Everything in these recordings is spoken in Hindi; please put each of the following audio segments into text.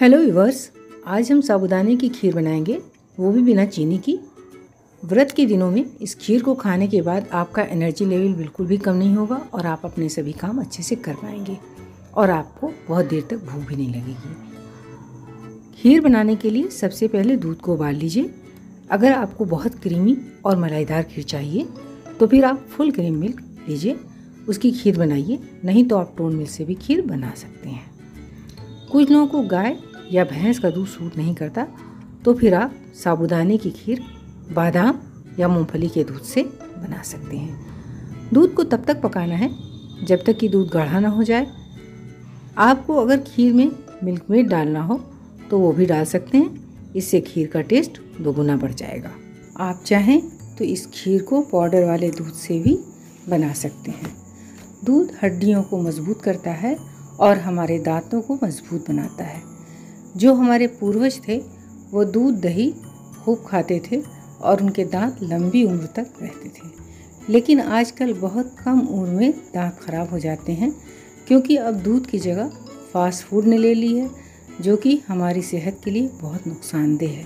हेलो यूवर्स आज हम साबुदाने की खीर बनाएँगे, वो भी बिना चीनी की। व्रत के दिनों में इस खीर को खाने के बाद आपका एनर्जी लेवल बिल्कुल भी कम नहीं होगा और आप अपने सभी काम अच्छे से कर पाएँगे और आपको बहुत देर तक भूख भी नहीं लगेगी। खीर बनाने के लिए सबसे पहले दूध को उबाल लीजिए। अगर आपको बहुत क्रीमी और मलाईदार खीर चाहिए तो फिर आप फुल क्रीम मिल्क लीजिए। उसकी खीर बनाइए, नहीं तो आप टोन मिल्क से भी खीर बना सकते हैं। कुछ लोगों को गाय या भैंस का दूध सूट नहीं करता तो फिर आप साबुदाने की खीर, बादाम या मूंगफली के दूध से बना सकते हैं। दूध को तब तक पकाना है जब तक कि दूध गाढ़ा ना हो जाए। आपको अगर खीर में मिल्क मेड डालना हो तो वो भी डाल सकते हैं। इससे खीर का टेस्ट दोगुना बढ़ जाएगा। आप चाहें तो इस खीर को पाउडर वाले दूध से भी बना सकते हैं। दूध हड्डियों को मज़बूत करता है और हमारे दांतों को मज़बूत बनाता है। जो हमारे पूर्वज थे, वो दूध, दही खूब खाते थे और उनके दांत लंबी उम्र तक रहते थे। लेकिन आजकल बहुत कम उम्र में दांत खराब हो जाते हैं, क्योंकि अब दूध की जगह फास्ट फ़ूड ने ले ली है, जो कि हमारी सेहत के लिए बहुत नुकसानदेह है।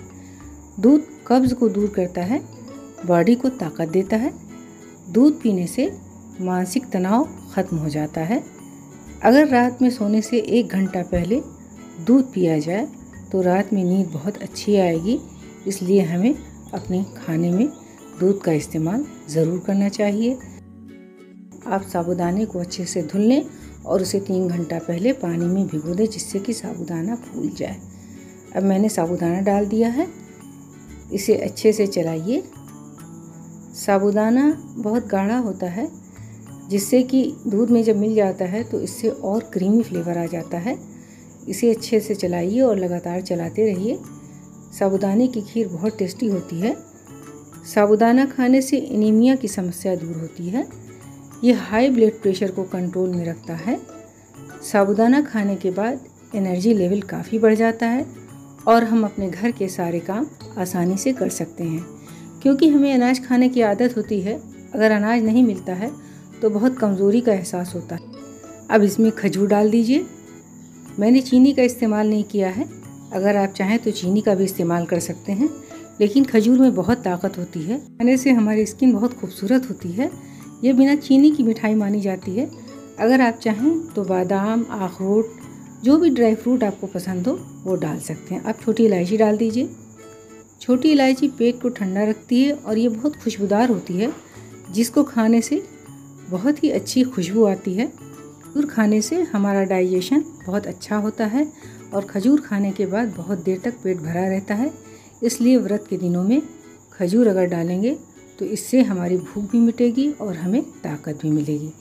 दूध कब्ज़ को दूर करता है, बॉडी को ताकत देता है, दूध पीने से मानसिक तनाव ख़त्म हो जाता है अगर रात में सोने से एक घंटा पहले दूध पिया जाए तो रात में नींद बहुत अच्छी आएगी। इसलिए हमें अपने खाने में दूध का इस्तेमाल ज़रूर करना चाहिए। आप साबुदाने को अच्छे से धुल लें और उसे तीन घंटा पहले पानी में भिगो दें, जिससे कि साबुदाना फूल जाए। अब मैंने साबुदाना डाल दिया है। इसे अच्छे से चलाइए। साबुदाना बहुत गाढ़ा होता है जिससे कि दूध में जब मिल जाता है तो इससे और क्रीमी फ्लेवर आ जाता है। इसे अच्छे से चलाइए और लगातार चलाते रहिए। साबुदाने की खीर बहुत टेस्टी होती है। साबुदाना खाने से एनीमिया की समस्या दूर होती है। ये हाई ब्लड प्रेशर को कंट्रोल में रखता है। साबुदाना खाने के बाद एनर्जी लेवल काफ़ी बढ़ जाता है और हम अपने घर के सारे काम आसानी से कर सकते हैं। क्योंकि हमें अनाज खाने की आदत होती है। अगर अनाज नहीं मिलता है तो बहुत कमज़ोरी का एहसास होता है। अब इसमें खजूर डाल दीजिए। मैंने चीनी का इस्तेमाल नहीं किया है। अगर आप चाहें तो चीनी का भी इस्तेमाल कर सकते हैं। लेकिन खजूर में बहुत ताकत होती है। खाने से हमारी स्किन बहुत खूबसूरत होती है। ये बिना चीनी की मिठाई मानी जाती है। अगर आप चाहें तो बादाम, अखरोट, जो भी ड्राई फ्रूट आपको पसंद हो, वो डाल सकते हैं। आप छोटी इलायची डाल दीजिए। छोटी इलायची पेट को ठंडा रखती है और ये बहुत खुशबूदार होती है, जिसको खाने से बहुत ही अच्छी खुशबू आती है। खजूर खाने से हमारा डाइजेशन बहुत अच्छा होता है और खजूर खाने के बाद बहुत देर तक पेट भरा रहता है। इसलिए व्रत के दिनों में खजूर अगर डालेंगे तो इससे हमारी भूख भी मिटेगी और हमें ताकत भी मिलेगी।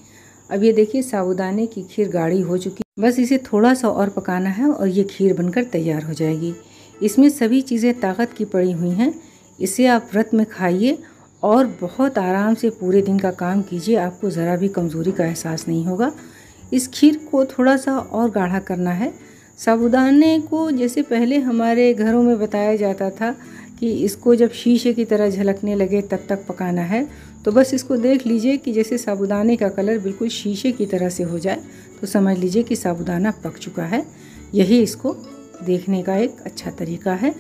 अब ये देखिए साबुदाने की खीर गाढ़ी हो चुकी बस इसे थोड़ा सा और पकाना है और ये खीर बनकर तैयार हो जाएगी। इसमें सभी चीज़ें ताकत की पड़ी हुई हैं। इसे आप व्रत में खाइए और बहुत आराम से पूरे दिन का काम कीजिए, आपको ज़रा भी कमज़ोरी का एहसास नहीं होगा। इस खीर को थोड़ा सा और गाढ़ा करना है। साबुदाने को जैसे पहले हमारे घरों में बताया जाता था कि इसको जब शीशे की तरह झलकने लगे तब तक पकाना है। तो बस इसको देख लीजिए कि जैसे साबुदाने का कलर बिल्कुल शीशे की तरह से हो जाए तो समझ लीजिए कि साबुदाना पक चुका है। यही इसको देखने का एक अच्छा तरीका है।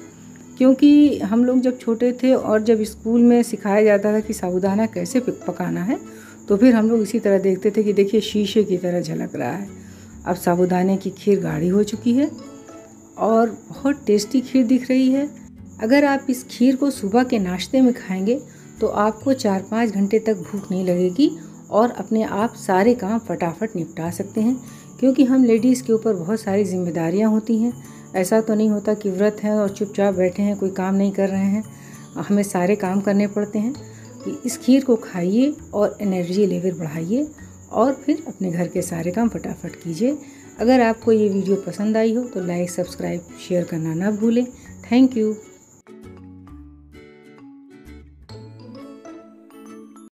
क्योंकि हम लोग जब छोटे थे और जब स्कूल में सिखाया जाता था कि साबुदाना कैसे पकाना है तो फिर हम लोग इसी तरह देखते थे कि देखिए शीशे की तरह झलक रहा है। अब साबुदाने की खीर गाढ़ी हो चुकी है और बहुत टेस्टी खीर दिख रही है। अगर आप इस खीर को सुबह के नाश्ते में खाएँगे तो आपको चार पाँच घंटे तक भूख नहीं लगेगी और अपने आप सारे काम फटाफट निपटा सकते हैं, क्योंकि हम लेडीज़ के ऊपर बहुत सारी जिम्मेदारियाँ होती हैं। ऐसा तो नहीं होता कि व्रत है और चुपचाप बैठे हैं, कोई काम नहीं कर रहे हैं। हमें सारे काम करने पड़ते हैं। इस खीर को खाइए और एनर्जी लेवल बढ़ाइए और फिर अपने घर के सारे काम फटाफट कीजिए। अगर आपको ये वीडियो पसंद आई हो तो लाइक सब्सक्राइब शेयर करना ना भूलें। Thank you